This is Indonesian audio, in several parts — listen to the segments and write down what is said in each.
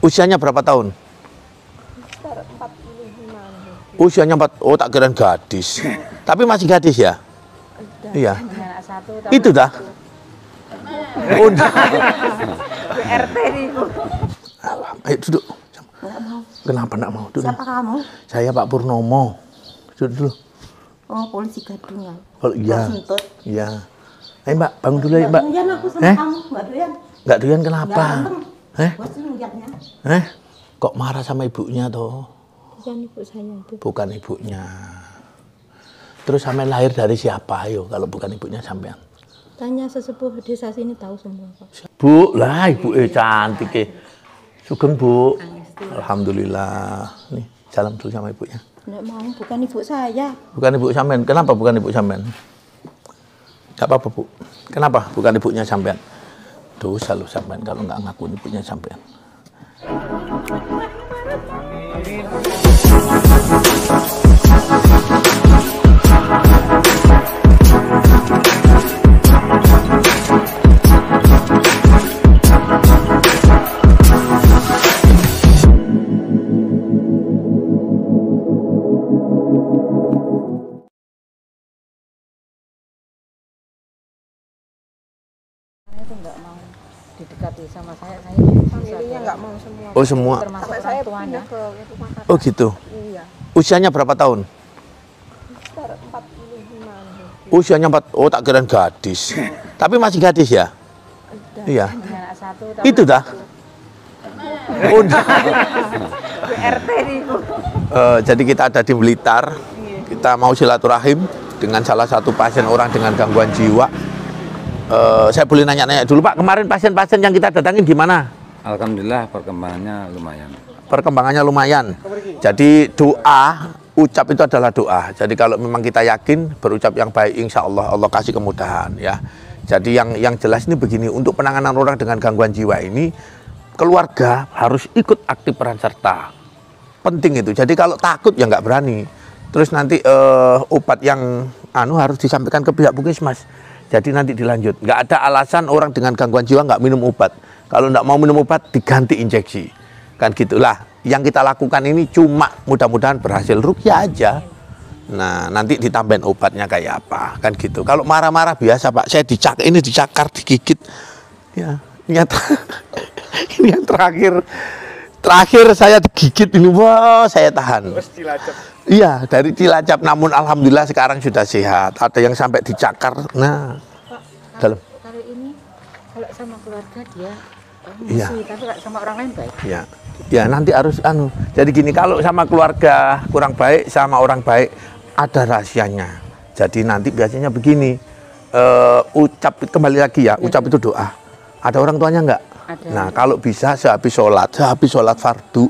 Usianya berapa tahun? Sekitar 45 Usianya 4, oh tak kirain gadis. Tapi masih gadis ya? Iya. anak satu Itu dah. Oh. RT nih Ayo duduk. Kenapa enggak mau? Duduk. Siapa kamu? Saya Pak Purnomo. Duduk dulu. Oh, polisi gadungan. Oh, iya. Iya. Ayo Mbak, bangun dulu ya Mbak. Doyan aku sama Eh? kamu, enggak doyan. Doyan kenapa? Ganteng. Eh? Eh? Kok marah sama ibunya toh? Bukan ibu saya itu. Bukan ibunya. Terus sampai lahir dari siapa ayo kalau bukan ibunya sampean? Tanya sesepuh desa sini tahu semua kok. Bu, lah ibu eh cantik eh. Sugeng Bu. Alhamdulillah. Nih, salam dulu sama ibunya. Enggak mau, bukan ibu saya. Bukan ibu sampean. Kenapa bukan ibu sampean? Gak apa-apa, Bu. Kenapa bukan ibunya sampean? Dosa lu sampean kalau nggak ngakuin ibunya sampean. Oh, semua. termasuk Sampai orang saya tuanya pindah ke rumah kakak. Oh, gitu. Iya. Usianya berapa tahun? Sekitar 45 Usianya 4, oh tak kirain gadis. Tapi masih gadis ya? Iya. satu Itu dah. Oh. RT nih Eh, jadi kita ada di Blitar. Kita mau silaturahim dengan salah satu pasien orang dengan gangguan jiwa. Eh, saya boleh nanya-nanya dulu Pak, kemarin pasien-pasien yang kita datangin gimana? Alhamdulillah perkembangannya lumayan. Perkembangannya lumayan. Jadi doa, ucap itu adalah doa. Jadi kalau memang kita yakin berucap yang baik, insya Allah Allah kasih kemudahan ya. Jadi yang yang jelas ini begini, untuk penanganan orang dengan gangguan jiwa ini, keluarga harus ikut aktif peran serta. Penting itu. Jadi kalau takut ya nggak berani. Terus nanti eh, obat yang anu harus disampaikan ke pihak puskesmas. Jadi nanti dilanjut. Nggak ada alasan orang dengan gangguan jiwa nggak minum obat. Kalau nggak mau minum obat diganti injeksi. Kan gitulah. Yang kita lakukan ini cuma mudah-mudahan berhasil rukyah aja. Nah, nanti ditambahin obatnya kayak apa, kan gitu. Kalau marah-marah biasa, Pak. Saya dicak ini dicakar, digigit. Ya, nyata. ini yang terakhir. Terakhir saya digigit ini, wah, saya tahan. Iya, dari Cilacap. Namun alhamdulillah sekarang sudah sehat. Ada yang sampai dicakar. Nah, dalam. kalau ini kalau sama keluarga dia Iya. musuh, tapi sama orang lain baik Ya, ya nanti harus anu. Jadi gini, kalau sama keluarga kurang baik, sama orang baik ada rahasianya. Jadi nanti biasanya begini, eh, ucap kembali lagi ya, ucap itu doa. Ada orang tuanya enggak? Ada. Nah, kalau bisa sehabis sholat, sehabis sholat fardu,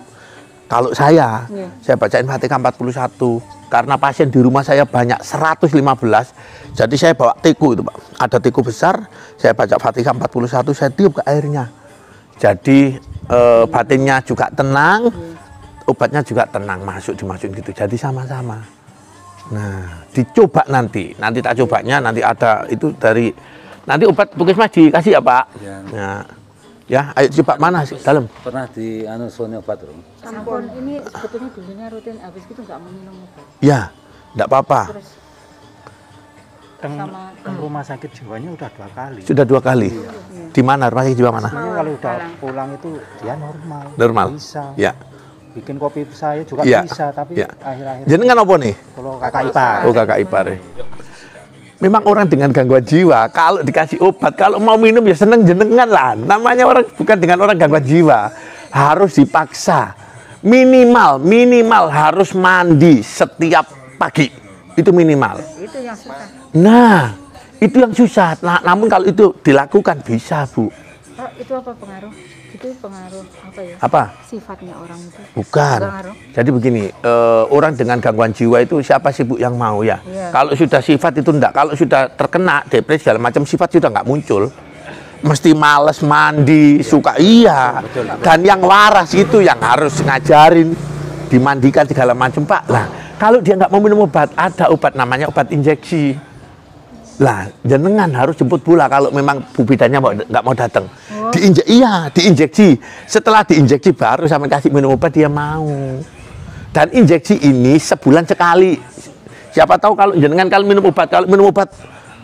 kalau saya, Iya. saya bacain Fatihah 41. Karena pasien di rumah saya banyak 115, jadi saya bawa tiku itu Pak. Ada tiku besar, saya baca Fatihah 41, saya tiup ke airnya. Jadi eh, batinnya juga tenang, obatnya juga tenang masuk dimasukin gitu. Jadi sama-sama. Nah, dicoba nanti. Nanti tak cobanya nanti ada itu dari nanti obat puskesmas dikasih ya Pak. Ya. Ya, ya ayo coba mana sih dalam. Pernah di anu Sony obat dong. sampun ini sebetulnya dulunya rutin habis itu nggak mau minum obat Ya, enggak apa-apa. Sama- teng rumah sakit jiwanya udah dua kali. Sudah dua kali. Di mana rumah sakit jiwa mana? Sebenarnya kalau udah pulang itu dia normal. Normal. Bisa. Ya. Bikin kopi saya juga Iya. bisa, tapi Ya. akhir-akhir Jenengan apa nih? kalau kakak ipar. Oh kakak ipar ya. Memang orang dengan gangguan jiwa kalau dikasih obat kalau mau minum ya seneng jenengan lah. Namanya orang bukan dengan orang gangguan jiwa harus dipaksa minimal minimal harus mandi setiap pagi itu minimal. itu yang susah Nah itu yang susah. Nah, namun kalau itu dilakukan bisa bu. oh, itu apa pengaruh itu pengaruh apa ya Apa? sifatnya orang itu Bukan. Pengaruh. Jadi begini, eh, orang dengan gangguan jiwa itu siapa sih bu yang mau ya? Iya. Kalau sudah sifat itu enggak, kalau sudah terkena depresi segala macam sifat sudah nggak muncul. Mesti males mandi, suka iya. Dan yang waras itu yang harus ngajarin dimandikan segala macam pak. Lah kalau dia nggak mau minum obat, ada obat namanya obat injeksi. Lah jenengan harus jemput bola kalau memang bu bidannya mau- nggak mau datang. Diinjek iya, diinjeksi. Setelah diinjeksi baru sama kasih minum obat dia mau. Dan injeksi ini sebulan sekali. Siapa tahu kalau jenengan kalau minum obat, kalau minum obat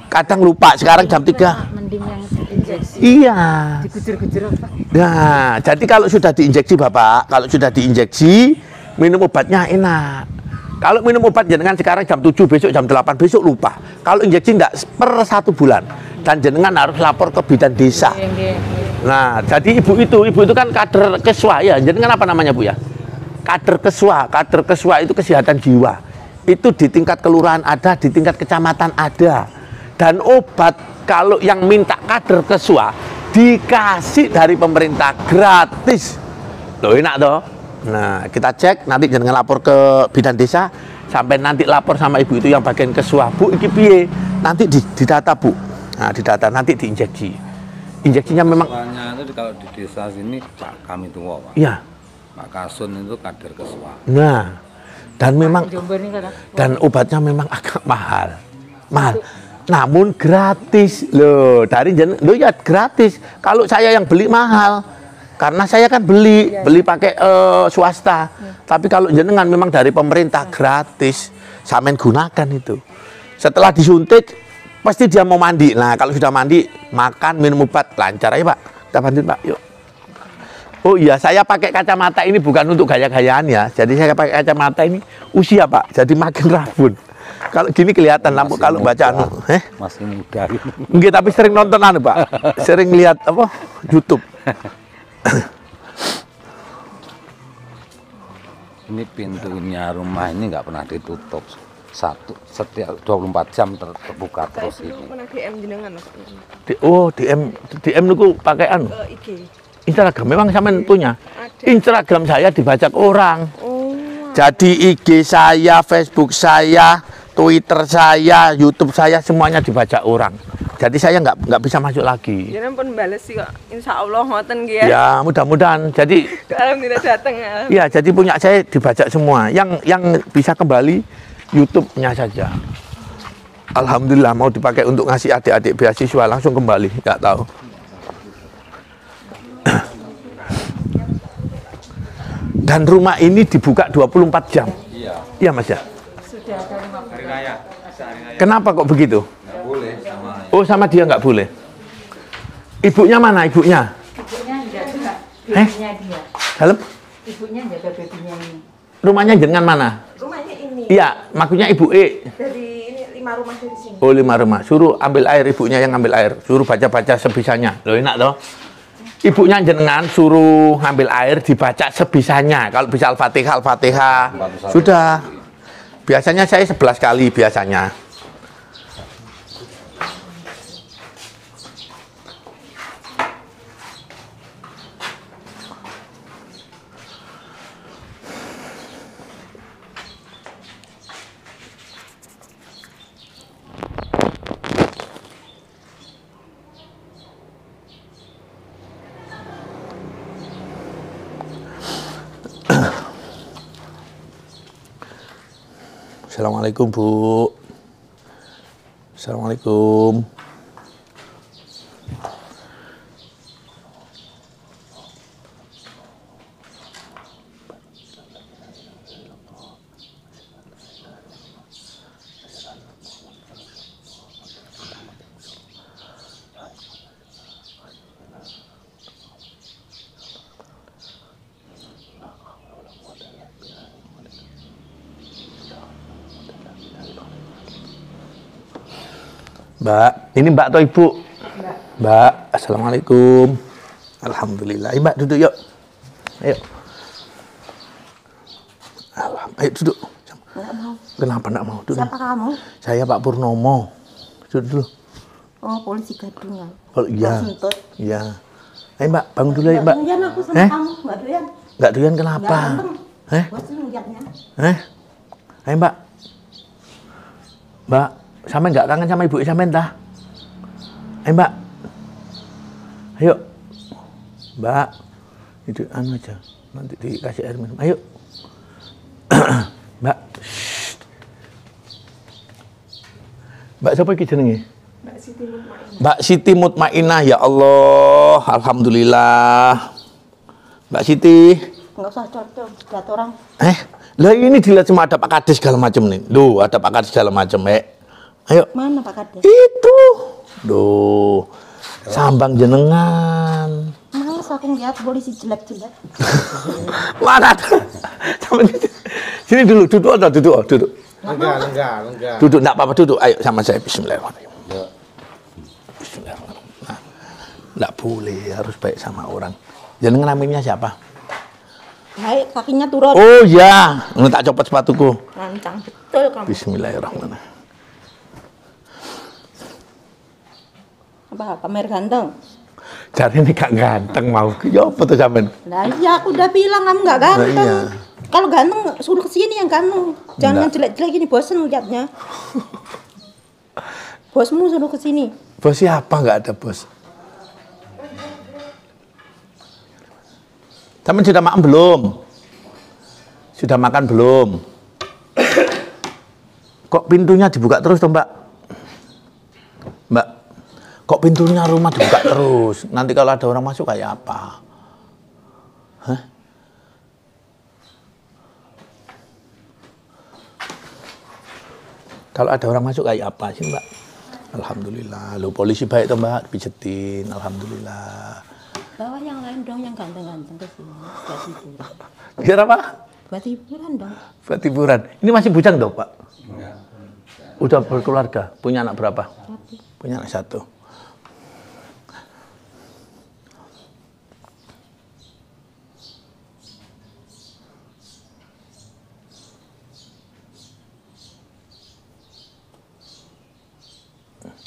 kadang lupa sekarang jam 3. Mending yang injeksi. Iya. Apa? Nah, jadi kalau sudah diinjeksi Bapak, kalau sudah diinjeksi, minum obatnya enak. Kalau minum obat jenengan sekarang jam 7, besok jam 8, besok lupa. Kalau injeksi enggak per satu bulan. Dan jenengan harus lapor ke bidan desa. Nggih, nggih, nggih. Nah, jadi ibu itu, ibu itu kan kader keswa ya. Jenengan apa namanya Bu ya? Kader keswa, kader keswa itu kesehatan jiwa. Itu di tingkat kelurahan ada, di tingkat kecamatan ada. Dan obat kalau yang minta kader keswa dikasih dari pemerintah gratis. Loh enak toh? Nah, kita cek nanti jangan lapor ke bidan desa sampai nanti lapor sama ibu itu yang bagian keswa. Bu, iki piye? Nanti di, didata, Bu. Nah, didata nanti diinjeksi. Injeksinya memang Soalnya itu kalau di desa sini Pak kami tua Pak. iya. Pak Kasun itu kader kesua. Nah, dan memang dan obatnya memang agak mahal. Mahal. Namun gratis loh dari jen lo ya gratis. Kalau saya yang beli mahal karena saya kan beli beli pakai eh, swasta. Tapi kalau jenengan memang dari pemerintah gratis, samen gunakan itu. Setelah disuntik pasti dia mau mandi. Nah kalau sudah mandi makan minum obat lancar aja pak. Kita bantuin pak. Yuk. Oh iya, saya pakai kacamata ini bukan untuk gaya-gayaan ya. Jadi saya pakai kacamata ini usia pak, jadi makin rabun. Kalau gini kelihatan lampu kalau baca muda. anu, eh? Masih muda. Enggak, tapi sering nonton anu pak, sering lihat apa YouTube. Ini pintunya rumah ini nggak pernah ditutup. Satu setiap 24 jam ter- terbuka Saya terus ini. pernah DM jenengan Mas. Di, oh DM DM niku pakai anu Ke IG. Instagram. Memang sampean punya. Ada. Instagram saya dibajak orang. Oh. Jadi IG saya, Facebook saya, Twitter saya, YouTube saya semuanya dibajak orang. Jadi saya nggak nggak bisa masuk lagi. Jenengan pun bales sih kok. Insya Allah ngoten nggih ya. Ya mudah-mudahan. Jadi Alhamdulillah datang ya. ya jadi punya saya dibajak semua. Yang yang bisa kembali YouTube-nya saja. Alhamdulillah mau dipakai untuk ngasih adik-adik beasiswa langsung kembali. Nggak tahu. Dan rumah ini dibuka 24 jam. Iya. Iya Mas ya. Sudah Hari raya. Kenapa kok begitu? Oh sama dia nggak boleh. Ibunya mana ibunya? Ibunya jaga Eh? bebinya dia. Dalam Ibunya jaga bebinya ini. rumahnya jenengan mana? Rumahnya ini. Iya, maksudnya ibu E. Dari ini lima rumah dari sini. Oh lima rumah. Suruh ambil air ibunya yang ambil air. Suruh baca-baca sebisanya. Loh enak toh? Ibunya jenengan suruh ngambil air dibaca sebisanya. Kalau bisa Al-Fatihah, Al-Fatihah. Sudah. Biasanya saya 11 kali biasanya. Assalamualaikum Bu. Assalamualaikum. Mbak, ini Mbak atau Ibu? Mbak. Assalamualaikum. Alhamdulillah. Ayo, Mbak duduk yuk. Ayo. Ayo duduk. Enggak mau. Kenapa enggak mau duduk? Siapa kamu? Saya Pak Purnomo. Duduk dulu. Oh, polisi gadungan. Oh iya. Iya. Ayo Mbak, bangun dulu ya Mbak. Doyan aku sama Eh? kamu, Mbak Doyan. Enggak doyan kenapa? Ganteng. Eh? Bos. Eh? Ayo Mbak. Mbak, sampe nggak kangen sama ibu sampe entah? Ayo Mbak. Ayo. Mbak. Itu anu aja. Nanti dikasih air minum. Ayo. Mbak. Mbak siapa iki jenenge? Mbak Siti Mutmainah. Mbak Siti Mutmainah ya Allah, alhamdulillah. Mbak Siti, Nggak usah cocok, sudah orang. eh, lah ini dilihat cuma ada Pak Kades segala macam nih. Duh, ada Pak Kades segala macam, eh. Ayo, Mana Pak Kades? itu. Duh, sambang jenengan. Males aku ngeliat polisi jelek-jelek. Mana ada? Ini. Sini dulu, duduk atau duduk, oh, duduk. Enggak, enggak, enggak. Duduk, enggak apa-apa, duduk. Ayo sama saya, bismillahirrahmanirrahim. Bismillahirrahmanirrahim. Nah, enggak boleh, harus baik sama orang. Jenengan namanya siapa? Baik, kakinya turun. Oh ya, ini tak copot sepatuku. Lancang betul kamu. Bismillahirrahmanirrahim. Apa, pamer ganteng? Cari ini gak ganteng mau. Ya apa tuh sampean? Nah iya, aku udah bilang kamu nggak ganteng. iya. Kalau ganteng, suruh ke sini yang ganteng. Jangan yang jelek-jelek gini, bosen liatnya. Bosmu suruh ke sini. Bos siapa nggak ada bos? Teman sudah makan belum? Sudah makan belum? Kok pintunya dibuka terus toh mbak? Mbak, kok pintunya rumah dibuka terus? Nanti kalau ada orang masuk kayak apa? Hah? Kalau ada orang masuk kayak apa sih mbak? Alhamdulillah, lo polisi baik toh mbak, pijetin, alhamdulillah. Bawa yang lain dong, yang ganteng-ganteng ke sini. Buat hiburan. Biar apa? Buat hiburan dong. Buat hiburan. Ini masih bujang dong pak? Udah berkeluarga, punya anak berapa? Punya anak satu.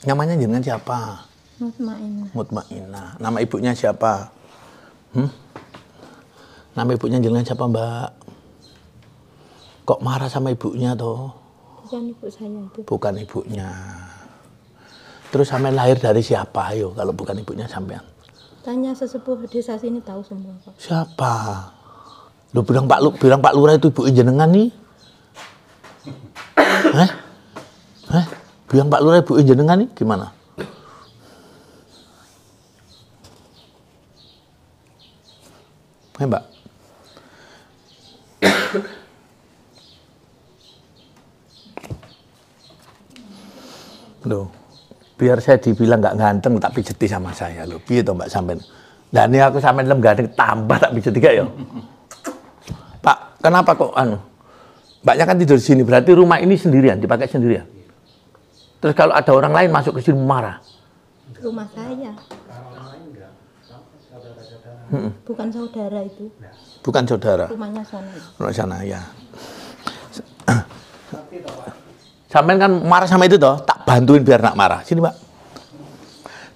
Namanya jenengan siapa? mutmainah. Mutmainah. Nama ibunya siapa? Hmm? Nama ibunya jenengan siapa, Mbak? Kok marah sama ibunya toh? Bukan ibu saya itu. Bukan ibunya. Terus sampean lahir dari siapa ayo kalau bukan ibunya sampean? Tanya sesepuh desa sini tahu semua kok. Siapa? Lu bilang Pak Lu, bilang Pak Lurah itu ibu jenengan nih. Hah? Hah? Bilang Pak Lurah ibu jenengan nih gimana? Hei Mbak. Loh, biar saya dibilang nggak ganteng tak pijeti sama saya loh. Piye toh Mbak sampean? Dan ini aku sampean lem ganteng tambah tak pijeti gak ya? Pak, kenapa kok anu? Mbaknya kan tidur di sini, berarti rumah ini sendirian, dipakai sendirian. Terus kalau ada orang lain masuk ke sini marah. Rumah saya. Bukan saudara itu. Bukan saudara. Rumahnya sana. Rumah sana ya. Sampean kan marah sama itu toh, tak bantuin biar nak marah. Sini, Mbak.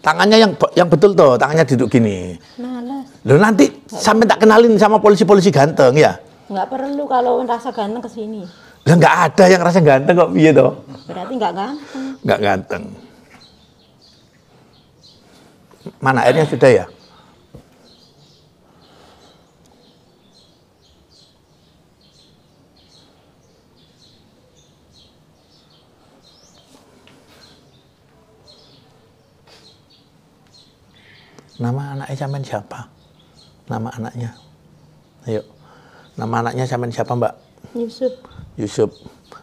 Tangannya yang yang betul toh, tangannya duduk gini. Malas. Loh nanti sampai tak kenalin sama polisi-polisi ganteng ya. Nggak perlu kalau rasa ganteng ke sini. Lah nggak ada yang rasa ganteng kok piye toh? Berarti nggak ganteng. Nggak ganteng. Mana airnya sudah ya? Nama anaknya sampean siapa? Nama anaknya. Ayo. Nama anaknya sampean siapa, Mbak? Yusuf. Yusuf.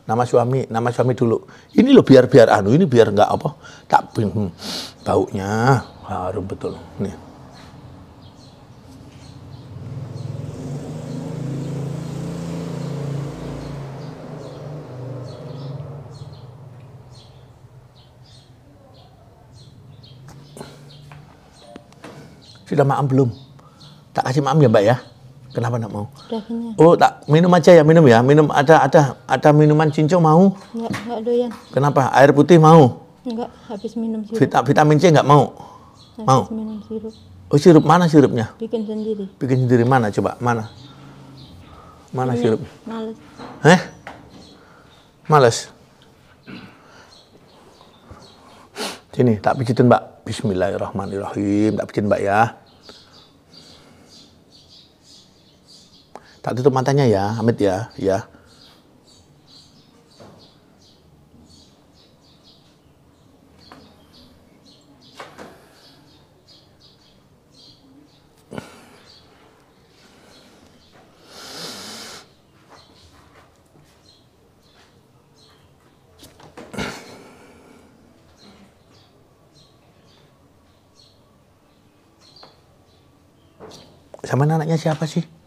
Nama suami, nama suami dulu. Ini loh biar biar anu, ini biar nggak apa, tak hmm, baunya harum betul. Nih. Sudah maam belum? Tak kasih maam ya mbak ya? Kenapa nak mau? Udah kenyang. Oh, tak minum aja ya, minum ya. Minum ada ada ada minuman cincau mau? Nggak, nggak doyan. Kenapa? Air putih mau? Nggak, habis minum sirup. Vita, vitamin C nggak mau? Habis mau? minum sirup. Oh, sirup mana sirupnya? Bikin sendiri. Bikin sendiri mana coba? Mana? Mana Ini sirup? Males. Heh? Males. Sini, tak pijitin mbak. Bismillahirrahmanirrahim. Tak pijitin mbak ya. Tak tutup matanya ya, Amit ya, ya. Sama anaknya siapa sih?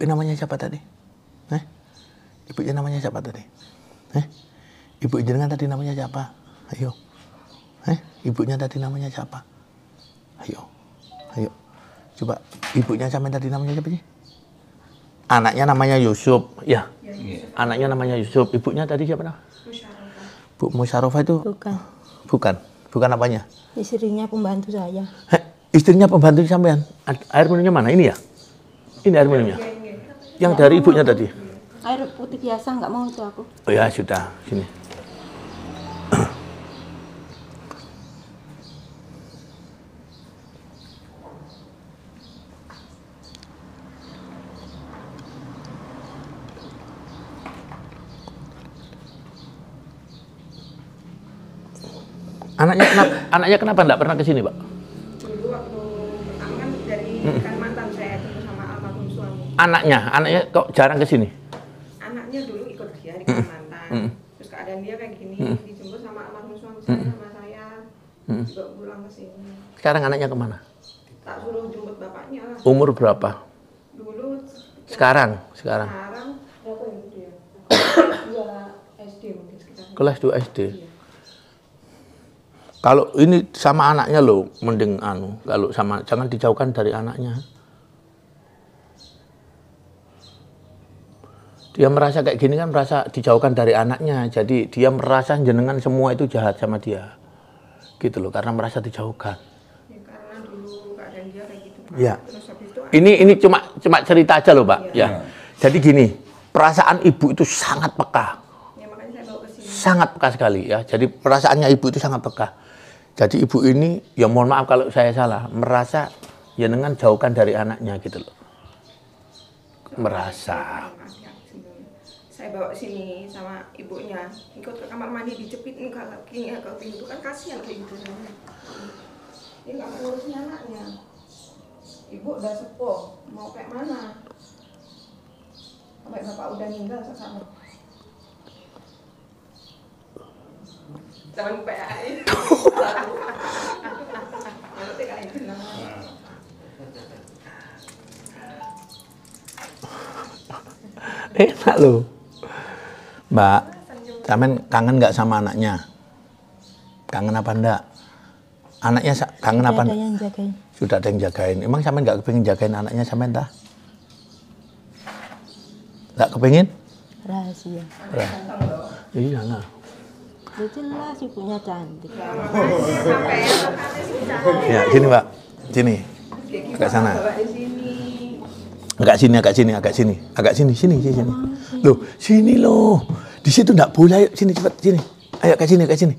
Ibu namanya siapa tadi? Eh? Ibunya namanya siapa tadi? Eh? Ibu jenengan tadi namanya siapa? Ayo. Eh? Ibunya tadi namanya siapa? Ayo. Ayo. Coba ibunya sama tadi namanya siapa sih? Anaknya namanya Yusuf. Ya. Anaknya namanya Yusuf. Ibunya tadi siapa nama? Bu Musyarofa itu Bukan. bukan. Bukan apanya? Istrinya pembantu saya. Heh, istrinya pembantu sampean. Air minumnya mana? Ini ya? Ini air minumnya. Yang dari ibunya tadi. Air putih biasa nggak mau itu aku. Oh ya sudah, sini. Anaknya kenapa? Anaknya kenapa enggak pernah ke sini, Pak? Anaknya, anaknya kok jarang ke sini? Anaknya dulu ikut dia di Kalimantan. Terus keadaan dia kayak gini, dijemput sama almarhum suami saya sama saya. Juga pulang ke sini. Sekarang anaknya ke mana? Tak suruh jemput bapaknya lah. Umur berapa? Dulu Sekarang, sekarang. sekarang berapa ya dia? Dua SD mungkin sekitar. Kelas 2 SD. Kalau ini sama anaknya loh, mending anu. Kalau sama jangan dijauhkan dari anaknya. Dia merasa kayak gini kan merasa dijauhkan dari anaknya. Jadi dia merasa jenengan semua itu jahat sama dia. Gitu loh, karena merasa dijauhkan. Ya, karena dulu keadaan dia kayak gitu. Pak. Terus habis itu Ini ini cuma cuma cerita aja loh, Pak. Ya. Jadi gini, perasaan ibu itu sangat peka. ya makanya saya bawa ke sini. sangat peka sekali ya. Jadi perasaannya ibu itu sangat peka. Jadi ibu ini ya mohon maaf kalau saya salah, merasa ya dengan jauhkan dari anaknya gitu loh. Merasa. Saya bawa sini sama ibunya, ikut ke kamar mandi dijepit nih kalau kakinya ke pintu kan kasihan kayak gitu. Dia nggak ngurusin anaknya. Ibu udah sepuh, mau kayak mana? Sampai bapak udah meninggal sesama. Zaman PAI. Nanti kayak gitu. Enak loh. Mbak, Samen kangen nggak sama anaknya? Kangen apa enggak? Anaknya kangen apa? Ada yang jagain. Sudah ada yang jagain. Emang Samen nggak kepingin jagain anaknya Samen dah? Nggak kepingin? Rahasia. Iya lah. Ya jelas ibunya cantik. Ya, sini Mbak. Sini. Agak sana. Agak sini, agak sini, agak sini. Agak sini, sini, sini. sini. Loh, sini loh. Di situ enggak boleh. Ayo sini cepat sini. Ayo ke sini, ke sini.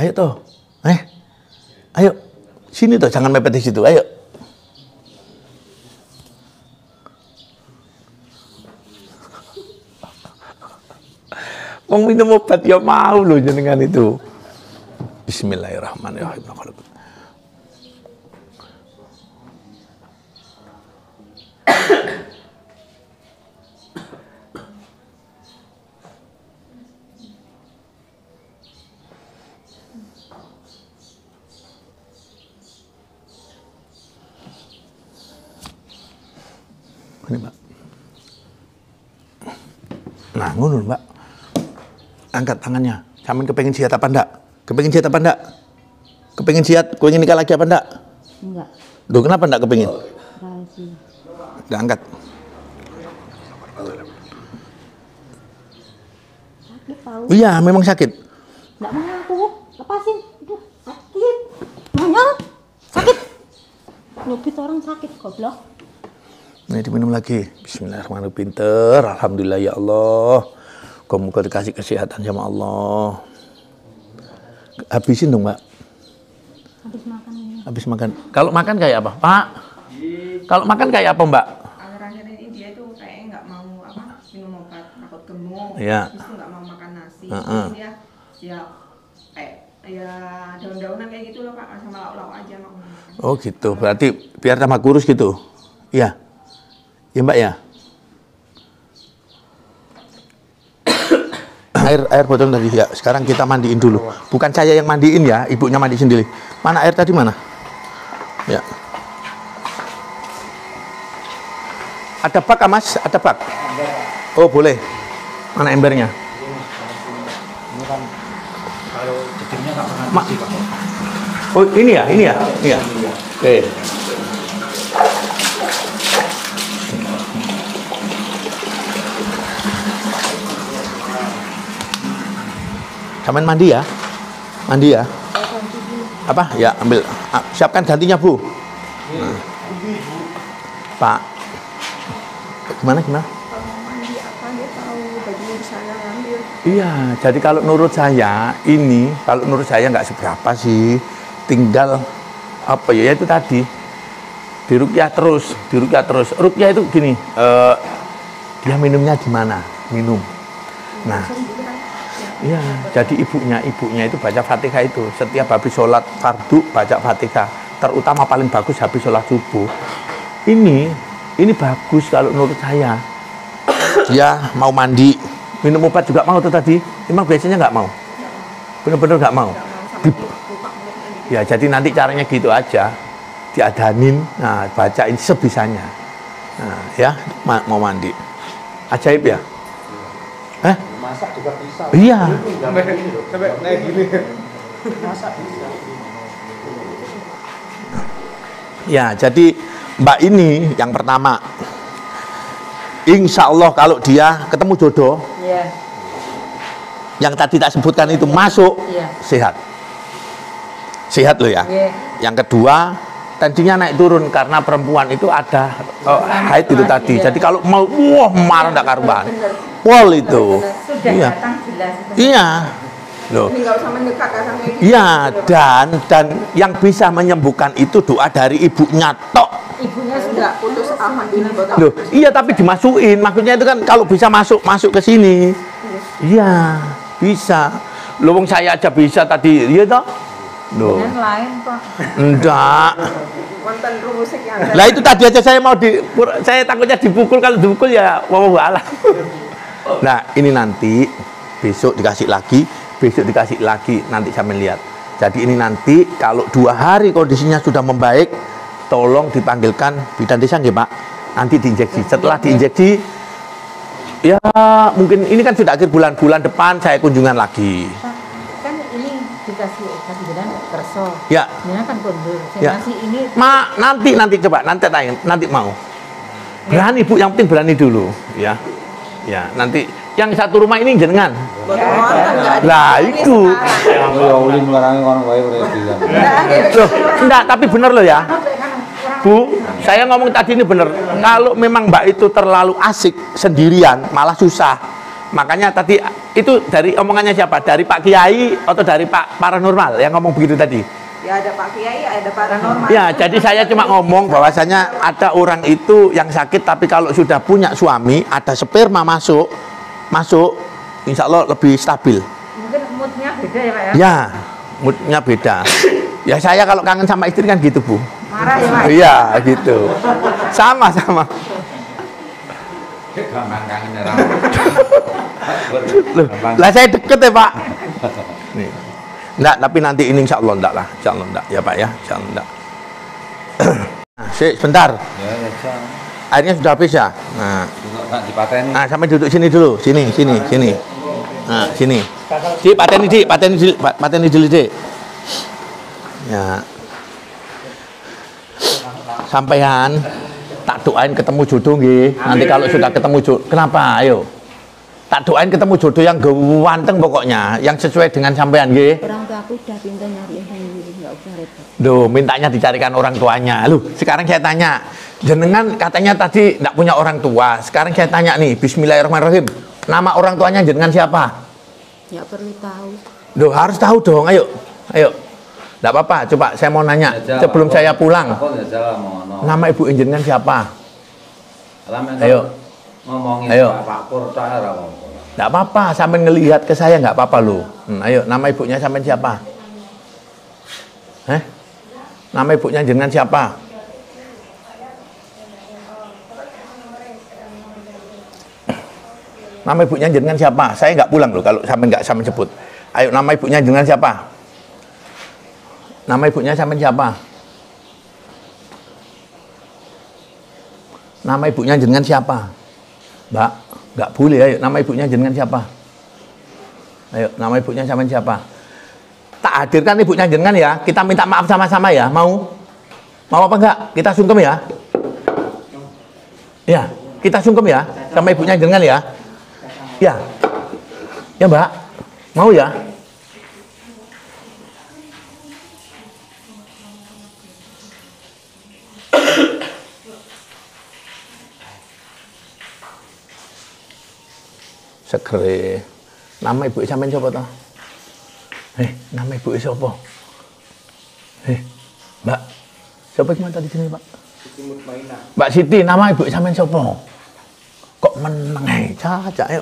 Ayo toh. Eh. Ayo. Sini toh, jangan mepet di situ. Ayo. Wong minum obat ya mau loh jenengan itu. Bismillahirrahmanirrahim. Nah, ngono mbak. Angkat tangannya. Samin kepengen siat apa enggak? Kepengen siat apa enggak? Kepengen? Kau ingin nikah lagi apa enggak? Enggak. Loh, kenapa enggak kepengen? Rahasia. Udah angkat. Sakit tahu. Iya, memang sakit. Enggak mau aku. Lepasin. Aduh, sakit. Maunya sakit. Nyubit orang sakit goblok. Ini diminum lagi. Bismillahirrahmanirrahim. Pinter. Alhamdulillah ya Allah. Kamu dikasih kesehatan sama Allah. Habisin dong, Mbak. Habis makan ini. Habis makan. Kalau makan kayak apa? Pak. Kalau makan kayak apa, Mbak? akhir-akhir ini dia tuh kayaknya nggak mau apa minum obat takut gemuk Iya. terus nggak mau makan nasi Heeh. Terus dia ya kayak ya daun-daunan kayak gitu loh pak sama lauk-lauk aja mau Oh gitu. Berarti biar tambah kurus gitu. Iya. Ya, Mbak ya. Air air botol tadi ya. Sekarang kita mandiin dulu. Bukan saya yang mandiin ya, ibunya mandi sendiri. Mana air tadi mana? Ya. Ada bak ah, mas? Ada bak? Oh boleh. Mana embernya? Ini Ma-. Oh ini ya, ini ya, iya. Oke. Kamen mandi ya, mandi ya. Apa? Ya ambil. Ah, siapkan gantinya bu. Nah. Pak. Gimana gimana? Iya, jadi kalau menurut saya ini, kalau menurut saya nggak seberapa sih, tinggal apa ya, ya itu tadi dirukyah terus, dirukyah terus. Rukyah itu gini, eh, dia minumnya di mana? Minum. Nah, iya, jadi ibunya, ibunya itu baca fatihah itu. Setiap habis sholat fardu baca fatihah. Terutama paling bagus habis sholat subuh. Ini, ini bagus kalau menurut saya. Dia mau mandi. Minum obat juga mau tuh tadi. Emang biasanya nggak mau? Bener-bener nggak mau? Di- ya jadi nanti caranya gitu aja. Diadanin nah bacain sebisanya. Nah ya ma- mau mandi. Ajaib ya Masak juga bisa. iya Sampai gini. Masak bisa. ya jadi mbak ini yang pertama Insya Allah kalau dia ketemu jodoh Iya, yang tadi tak sebutkan itu masuk iya. sehat sehat loh ya Iya. Yang kedua, tensinya naik turun karena perempuan itu ada oh, haid itu tadi. Iya. Jadi kalau mau wah marah enggak karuan. Pol itu. Sudah Iya. datang jelas. Iya. Loh. Gitu. Iya, dan dan yang bisa menyembuhkan itu doa dari ibunya tok. Ibunya sudah putus alhamdulillah. Loh, iya tapi dimasukin. Maksudnya itu kan kalau bisa masuk masuk ke sini. Iya, bisa. Loh, wong saya aja bisa tadi. Iya toh? Dengan lain kok. Enggak. Wonten rumusik yang Lah itu tadi aja saya mau di saya takutnya dipukul kalau dipukul ya wow alam. Nah, ini nanti besok dikasih lagi, besok dikasih lagi nanti sampai lihat. Jadi ini nanti kalau dua hari kondisinya sudah membaik, tolong dipanggilkan bidan desa nggih, Pak. Nanti diinjeksi. Setelah diinjeksi ya mungkin ini kan sudah akhir bulan-bulan depan saya kunjungan lagi. Dikasih obat dengan kerso. Ya, Ini kan kondur. Ya. Saya masih ini Ma, nanti nanti coba nanti tanya, nanti mau. Berani Bu, yang penting berani dulu, ya. Ya, nanti yang satu rumah ini jenengan. ada. Lah, itu. ya. Loh, enggak, tapi bener loh ya. Bu, saya ngomong tadi ini bener. Kalau memang Mbak itu terlalu asik sendirian, malah susah. Makanya tadi itu dari omongannya siapa? Dari Pak Kiai atau dari Pak Paranormal yang ngomong begitu tadi? Ya ada Pak Kiai, ada paranormal. Ya, jadi saya cuma ngomong bahwasanya ada orang itu yang sakit tapi kalau sudah punya suami, ada sperma masuk, masuk, insya Allah lebih stabil. mungkin moodnya beda ya Pak ya. Ya, moodnya beda. Ya saya kalau kangen sama istri kan gitu bu. Marah ya Pak. Iya gitu. Sama sama. Lah saya deket ya pak. Nih. Enggak, tapi nanti ini insya Allah enggak lah. Insya Allah enggak. Ya pak ya, insya Allah enggak. Nah, sebentar. Ya ya. Airnya sudah habis ya. Nah. Nah, sampai duduk sini dulu, sini, sini, sini. Nah, sini. Di pateni di, pateni di, pa- pateni dulu di. Ya. Sampean tak doain ketemu jodoh nggih. Nanti kalau sudah ketemu jodoh, kenapa? Ayo. Tak doain ketemu jodoh yang ganteng pokoknya, yang sesuai dengan sampean nggih. Orang tua aku udah pintar nyari yang sendiri, nggak usah repot. Duh, mintanya dicarikan orang tuanya. Lu, sekarang saya tanya, jenengan katanya tadi tidak punya orang tua. Sekarang saya tanya nih, Bismillahirrahmanirrahim. Nama orang tuanya jenengan siapa? Nggak perlu tahu. Duh, harus tahu dong. Ayo, ayo. Tidak apa-apa. Coba saya mau nanya sebelum saya pulang. Aku. Nama ibu jenengan siapa? Alam Ayo. ngomongin Ayo. Pak Pur. Tidak apa-apa. Sampai ngelihat ke saya nggak apa-apa loh. Hmm, ayo, nama ibunya sampai siapa? Eh? Nama ibunya jenengan siapa? Nama ibunya jenengan siapa? Saya nggak pulang loh kalau sampai nggak sampai sebut. Ayo, nama ibunya jenengan siapa? Nama ibunya sampai siapa? Nama ibunya jenengan siapa? Mbak, nggak boleh ayo. Nama ibunya jenengan siapa? Ayo, nama ibunya sama siapa? Tak hadirkan ibunya jenengan ya. Kita minta maaf sama-sama ya. Mau? Mau apa enggak? Kita sungkem ya. Ya, kita sungkem ya sama ibunya jenengan ya. Ya. Ya, Mbak. Mau ya? Segere. Nama ibu sampean sapa to? Eh, nama ibu sapa? Eh, Mbak. Siapa yang tadi sini, Pak? Mbak Siti, nama ibu sampean sapa? Kok meneng ae, caca ayo.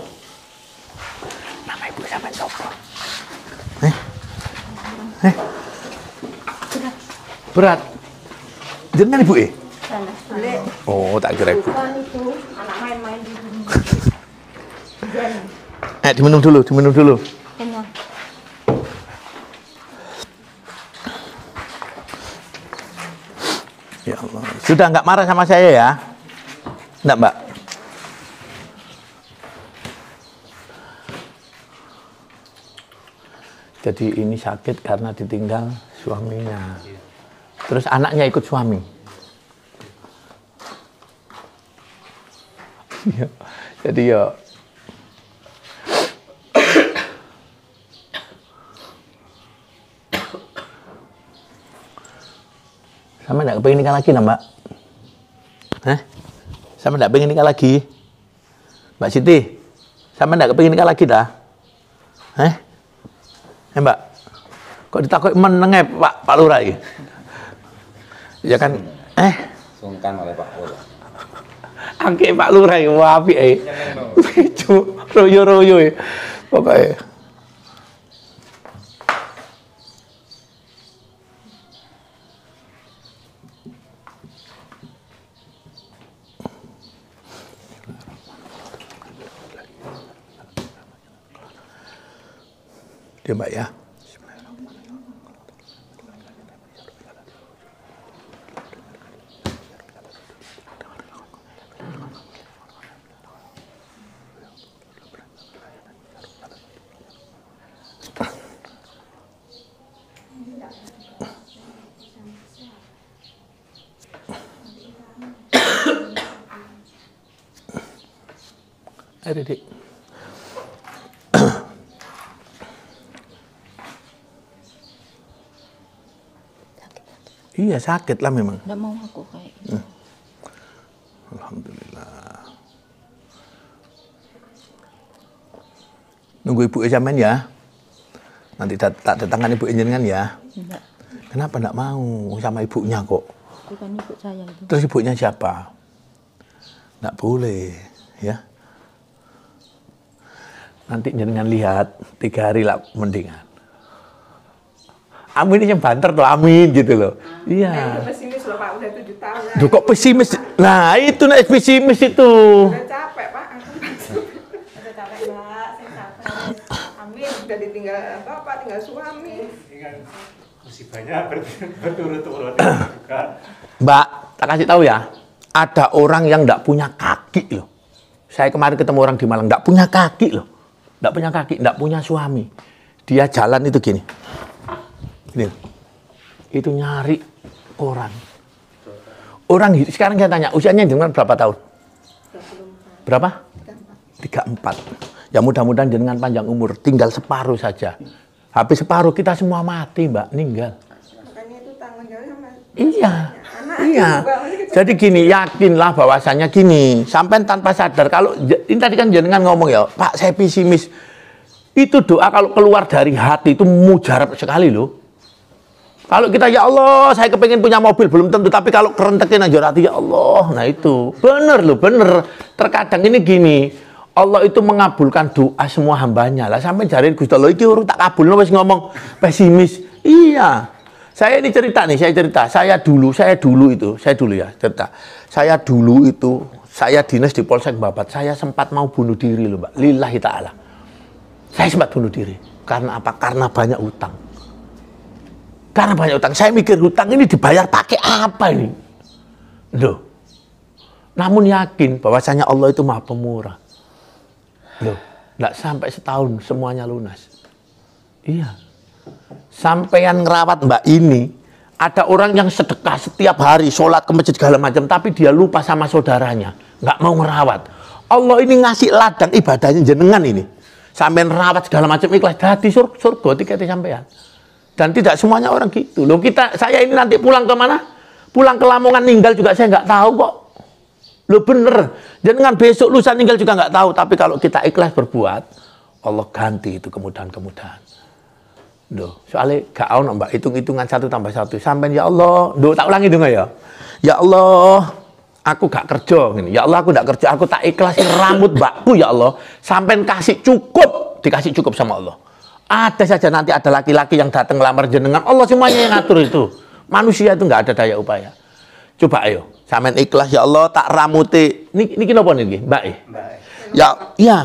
Nama ibu sampean sapa? Eh? Eh? Berat. Jenengan ibu eh? Oh, tak kira ibu. anak main-main di Eh, diminum dulu, diminum dulu. Ya Allah. Sudah nggak marah sama saya ya? Enggak, Mbak? Jadi ini sakit karena ditinggal suaminya. Terus anaknya ikut suami. Iya. Jadi ya Sama enggak kepengin nikah lagi, nah, Mbak? Hah? Sama enggak pengen nikah lagi? Mbak Siti, sama enggak kepengin nikah lagi dah? Hah? Eh, Mbak? Kok ditakut meneng eh, Pak Pak Lurah iki? Ya kan eh Sungkan oleh Pak Pur. angke Pak Lurah iki wah apik eh. Lucu, royo-royo eh. Pokoknya Dia Mbak ya. Ayo, Dik. Iya sakit lah memang. Nggak mau aku kayak gitu. Alhamdulillah. Nunggu ibu zaman ya. Nanti dat tak datangkan ibu jenengan ya. Enggak. Kenapa enggak mau sama ibunya kok? Itu kan ibu saya itu. Terus ibunya siapa? Enggak boleh, ya. Nanti jenengan lihat tiga hari lah mendingan. Amin ini yang banter tuh, amin gitu loh. Iya. pesimis loh pak udah tujuh tahun Duh, kok pesimis? Nah itu naik pesimis itu. udah capek pak aku udah capek mbak saya capek amin udah ditinggal bapak tinggal suami musibahnya ber- berturut-turut juga. Mbak, tak kasih tahu ya. Ada orang yang enggak punya kaki loh. Saya kemarin ketemu orang di Malang enggak punya kaki loh. Enggak punya kaki, enggak punya suami. Dia jalan itu gini. Gini. Itu nyari orang. Orang hidup- sekarang saya tanya, usianya jenengan berapa tahun? Berapa? 34. Ya mudah-mudahan jenengan panjang umur, tinggal separuh saja. Habis separuh kita semua mati, Mbak, meninggal. makanya itu tanggung jawabnya sama Iya. anak Iya. Jadi gini, yakinlah bahwasanya gini, sampai tanpa sadar kalau ini tadi kan jenengan ngomong ya, Pak, saya pesimis. Itu doa kalau keluar dari hati itu mujarab sekali loh. Kalau kita ya Allah, saya kepengen punya mobil belum tentu, tapi kalau kerentekin aja hati ya Allah, nah itu bener loh, bener. Terkadang ini gini, Allah itu mengabulkan doa semua hambanya lah. Sampai jariin Gusti Allah, iki urung tak kabul, wis ngomong pesimis. Iya, saya ini cerita nih, saya cerita. Saya dulu, saya dulu itu, saya dulu ya cerita. Saya dulu itu, saya dinas di Polsek Babat. Saya sempat mau bunuh diri loh, Mbak. Lillahi ta'ala. Saya sempat bunuh diri. Karena apa? Karena banyak utang. Karena banyak utang. Saya mikir hutang ini dibayar pakai apa ini? Loh. namun yakin bahwasanya Allah itu maha pemurah. Loh, nggak sampai setahun semuanya lunas. Iya. Sampean ngerawat mbak ini, ada orang yang sedekah setiap hari, sholat ke masjid segala macam, tapi dia lupa sama saudaranya, nggak mau ngerawat. Allah ini ngasih ladang ibadahnya jenengan ini. Sampean rawat segala macam ikhlas, sur surga tiketnya sampean. Dan tidak semuanya orang gitu. Loh kita, saya ini nanti pulang ke mana? Pulang ke Lamongan ninggal juga saya nggak tahu kok. Lo bener, jangan besok lusa ninggal juga nggak tahu. Tapi kalau kita ikhlas berbuat, Allah ganti itu kemudahan-kemudahan. Duh, soalnya gak ono mbak hitung-hitungan satu tambah satu. Sampai ya Allah, duh tak ulangi dong ya. Ya Allah, aku gak kerja gini. Ya Allah aku gak kerja, aku tak ikhlasin rambut mbakku ya Allah. Sampai kasih cukup, dikasih cukup sama Allah. Ada saja nanti ada laki-laki yang datang ngelamar jenengan. Allah semuanya yang ngatur itu. Manusia itu nggak ada daya upaya. Coba ayo, sampean ikhlas ya Allah tak ramuti. Niki niki napa niki, Mbak? eh? Ya, ya.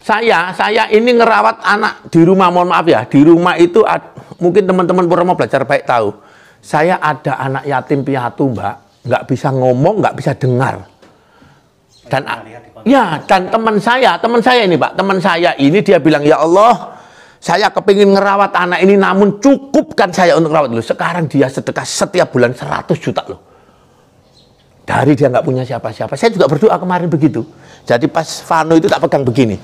Saya saya ini ngerawat anak di rumah, mohon maaf ya, di rumah itu ad- mungkin teman-teman Purwomo belajar baik tahu. Saya ada anak yatim piatu, Mbak, nggak bisa ngomong, nggak bisa dengar. Dan ya, dan teman saya, teman saya ini, Pak, teman saya ini dia bilang, "Ya Allah, saya kepingin ngerawat anak ini namun cukupkan saya untuk rawat dulu. Sekarang dia sedekah setiap bulan 100 juta loh. Dari dia nggak punya siapa-siapa. Saya juga berdoa kemarin begitu. Jadi pas Vano itu tak pegang begini.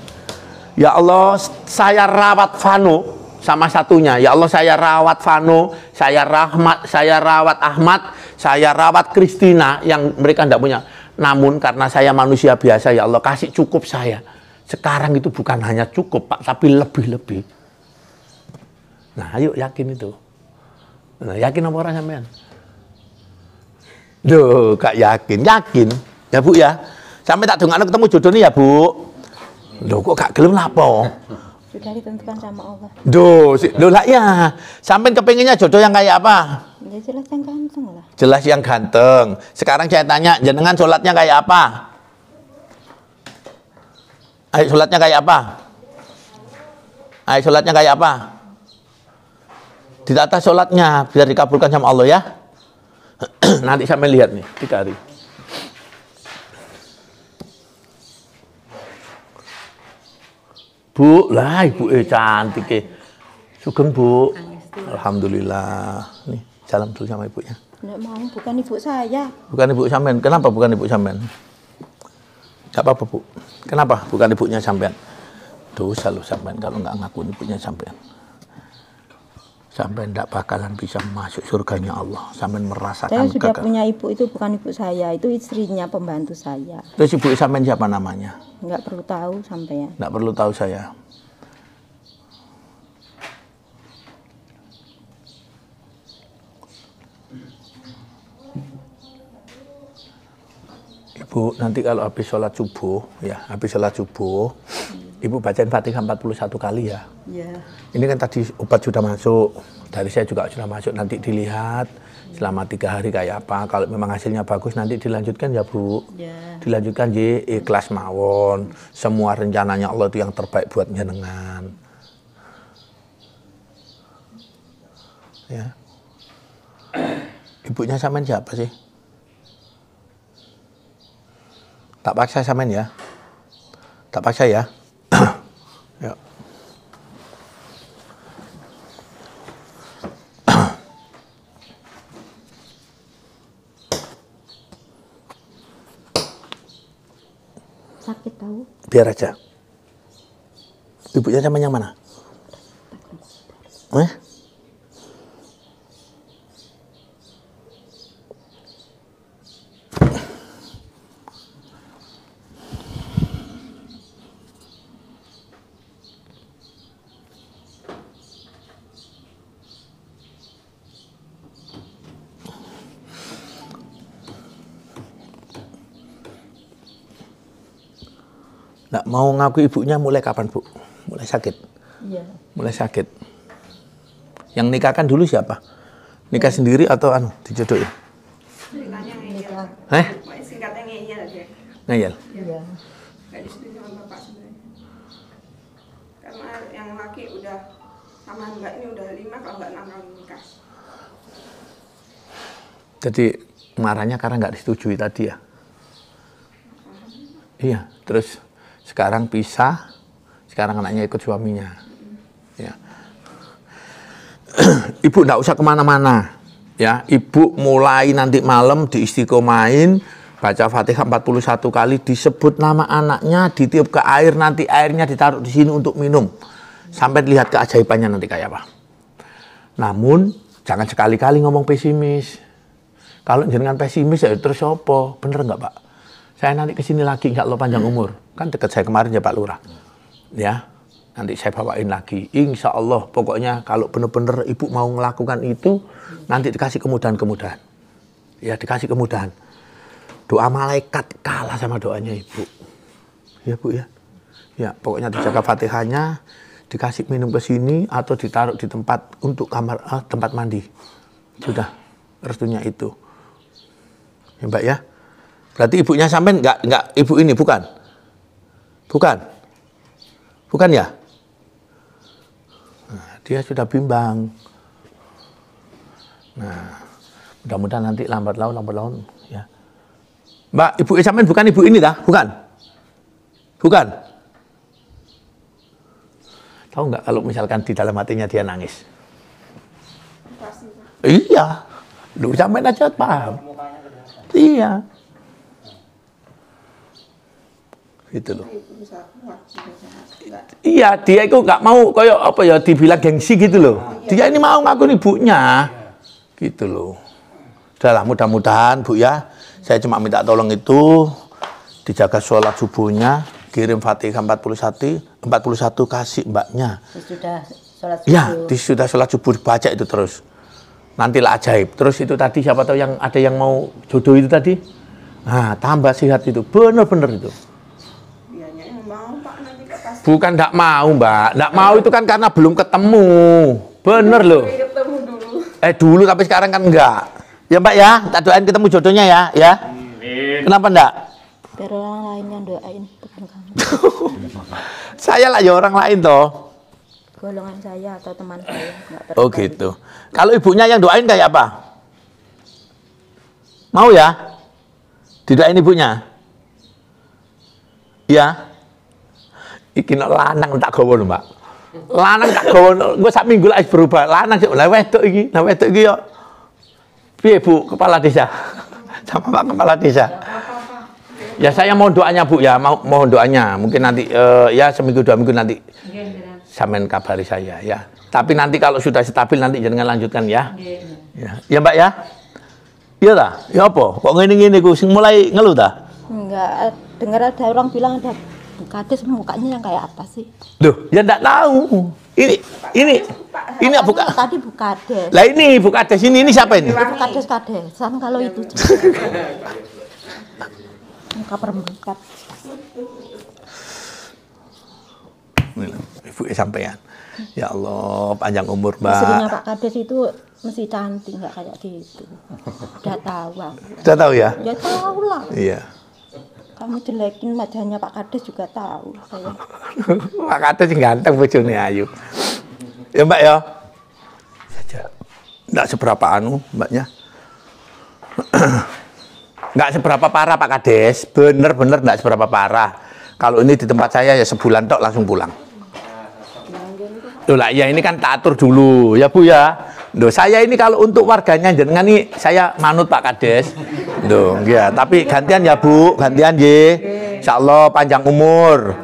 Ya Allah, saya rawat Vano sama satunya. Ya Allah, saya rawat Vano, saya rahmat, saya rawat Ahmad, saya rawat Kristina yang mereka tidak punya. Namun karena saya manusia biasa, ya Allah kasih cukup saya. Sekarang itu bukan hanya cukup, Pak, tapi lebih-lebih. Nah, ayo yakin itu. Nah, yakin apa orang sampean? Duh, gak yakin. Yakin. Ya, Bu ya. Sampai tak dongakno ketemu jodohnya ya, Bu. Loh, kok gak gelem lapo? Sudah ditentukan sama Allah. Duh, si, loh lah ya. Sampai kepengennya jodoh yang kayak apa? Ya jelas yang ganteng lah. Jelas yang ganteng. Sekarang saya tanya, jenengan sholatnya kayak apa? Ayo sholatnya kayak apa? Ayo sholatnya kayak apa? Ditata sholatnya biar dikabulkan sama Allah ya. Nanti sampai lihat nih, tiga hari. Bu, lah ibu eh cantik eh. Sugeng bu. Alhamdulillah. Nih, salam dulu sama ibunya. Nggak mau, bukan ibu saya. Bukan ibu sampean. Kenapa bukan ibu sampean? Gak apa-apa bu. Kenapa bukan ibunya sampean? Dosa lu sampean kalau nggak ngakuin ibunya sampean. Sampean tidak bakalan bisa masuk surganya Allah. Saya merasakan sudah gagal. punya ibu itu bukan ibu saya, itu istrinya pembantu saya. Terus ibu sampean siapa namanya? Nggak perlu tahu sampai ya. Nggak perlu tahu saya. Ibu, nanti kalau habis sholat subuh, ya, habis sholat subuh, Ibu bacain Fatihah 41 kali ya. Iya. Ini kan tadi obat sudah masuk, dari saya juga sudah masuk, nanti dilihat selama tiga hari kayak apa. Kalau memang hasilnya bagus, nanti dilanjutkan ya Bu. Ya. Dilanjutkan je ikhlas mawon. Semua rencananya Allah itu yang terbaik buat jenengan. Ya. Ibunya sampean siapa sih? Tak paksa sampean ya. Tak paksa ya. Sakit tahu? Biar aja. Ibunya sampean yang mana? Eh? Nggak mau ngaku ibunya mulai kapan bu? Mulai sakit? Iya. Mulai sakit. Yang nikahkan dulu siapa? Nikah sendiri atau anu dijodohin? Ngeyel. Eh? Singkatnya ngeyel aja. Ngeyel. Iya. Gak disetujui sama bapak sebenarnya. Karena yang laki udah sama udah lima kalau nggak enam tahun nikah. Jadi marahnya karena nggak disetujui tadi ya. Iya, terus sekarang pisah, sekarang anaknya ikut suaminya. Ya. ibu nggak usah ke mana-mana. Ya, ibu mulai nanti malam di istiqomain baca fatihah 41 kali disebut nama anaknya ditiup ke air nanti airnya ditaruh di sini untuk minum sampai lihat keajaibannya nanti kayak apa. Namun jangan sekali-kali ngomong pesimis. Kalau jenengan pesimis ya terus apa? Bener nggak pak? Saya nanti ke sini lagi nggak lo panjang umur. Kan dekat saya kemarin ya Pak Lurah. Ya, nanti saya bawain lagi. Insya Allah, pokoknya kalau benar-benar ibu mau melakukan itu, nanti dikasih kemudahan-kemudahan. Ya, dikasih kemudahan. Doa malaikat kalah sama doanya ibu. Ya bu ya. Ya, pokoknya dijaga fatihahnya, dikasih minum ke sini atau ditaruh di tempat untuk kamar ah, tempat mandi. Sudah, restunya itu. Ya mbak ya. Berarti ibunya sampai nggak nggak ibu ini bukan? Bukan. Bukan ya? Nah, dia sudah bimbang. Nah, mudah-mudahan nanti lambat laun lambat laun ya. Mbak, ibu sampean bukan ibu ini dah, bukan? Bukan. Tahu nggak kalau misalkan di dalam hatinya dia nangis? Iya. Lu sampean aja paham. Iya. Gitu loh. Iya, dia itu nggak mau kayak apa ya dibilang gengsi gitu loh. Dia ini mau ngaku ibunya. Gitu loh. Udahlah mudah-mudahan Bu ya. Saya cuma minta tolong itu dijaga sholat subuhnya, kirim Fatihah 41, 41 kasih mbaknya. Sudah sholat subuh. Ya, di sudah sholat subuh baca itu terus. Nantilah ajaib. Terus itu tadi siapa tahu yang ada yang mau jodoh itu tadi. Nah, tambah sehat itu. Bener-bener itu. Dianya yang mau Pak nanti ke pas Bukan tidak mau, Mbak. Tidak mau itu kan karena belum ketemu. Bener loh. ketemu dulu. Eh dulu tapi sekarang kan enggak. Ya Mbak ya, tak doain ketemu jodohnya ya, ya. Kenapa enggak? Biar orang lain yang doain, bukan kamu. Saya lah ya orang lain toh. Golongan saya atau teman saya nggak perlu. Oh gitu. Kalau ibunya yang doain kayak apa? Mau ya? Didoain ibunya? Ya. Iki nek lanang tak gawa lho, Mbak. Lanang tak gawa, engko sak minggu lagi berubah. Lanang sik lah wedok iki. Nah wedok iki yo piye Bu kepala desa? Sama Pak kepala desa. Ya saya mohon doanya Bu ya, mau mohon doanya. Mungkin nanti eh, ya seminggu dua minggu nanti sampean kabari saya ya. Tapi nanti kalau sudah stabil nanti jangan lanjutkan ya. Ya, ya Mbak ya. Iya dah. Ya apa? Kok ngene-ngene ku sing mulai ngeluh dah? Enggak, dengar ada orang bilang ada bukades mukanya yang kayak apa sih? Loh, ya enggak tahu. Ini ini ini buka. Tadi bukades. Lah ini buka tes ini ini siapa ini? Itu kades kadesan kalau itu. Muka perempuan. Ibu sampean. Ya Allah, panjang umur, Istrinya Mbak. Pak Kades itu mesti cantik nggak kayak gitu. Udah tahu aku. Sudah tahu ya? Ya tahu lah. Iya. Kamu jelekin wajahnya Pak Kades juga tahu saya. Pak sing ganteng bojone ayu. Ya Mbak ya. Saja. Enggak seberapa anu Mbaknya. Enggak seberapa parah Pak Kades. Bener-bener enggak seberapa parah. Kalau ini di tempat saya ya sebulan tok langsung pulang. Loh lah ya ini kan tak atur dulu ya Bu ya. Loh saya ini kalau untuk warganya jenengan nih saya manut Pak Kades. Loh ya, tapi gantian ya Bu, gantian ye. Insyaallah panjang umur.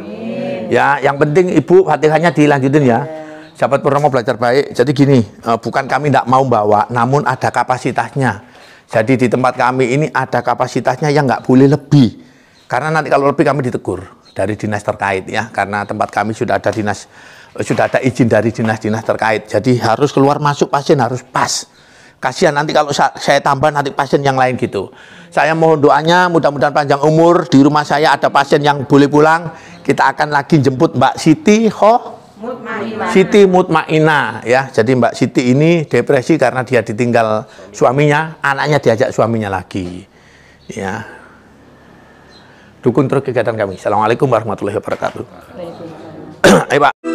Ya, yang penting Ibu Fatihahnya dilanjutin ya. Sahabat Purnomo belajar baik. Jadi gini, eh, bukan kami tidak mau bawa, namun ada kapasitasnya. Jadi di tempat kami ini ada kapasitasnya yang nggak boleh lebih. Karena nanti kalau lebih kami ditegur dari dinas terkait ya. Karena tempat kami sudah ada dinas sudah ada izin dari dinas-dinas terkait. Jadi harus keluar masuk pasien harus pas. Kasihan nanti kalau sa- saya tambah nanti pasien yang lain gitu. Saya mohon doanya mudah-mudahan panjang umur di rumah saya ada pasien yang boleh pulang. Kita akan lagi jemput Mbak Siti Ho Siti Mutmainah ya. Jadi Mbak Siti ini depresi karena dia ditinggal suaminya, anaknya diajak suaminya lagi. Ya. Dukung terus kegiatan kami. Assalamualaikum warahmatullahi wabarakatuh. Waalaikumsalam.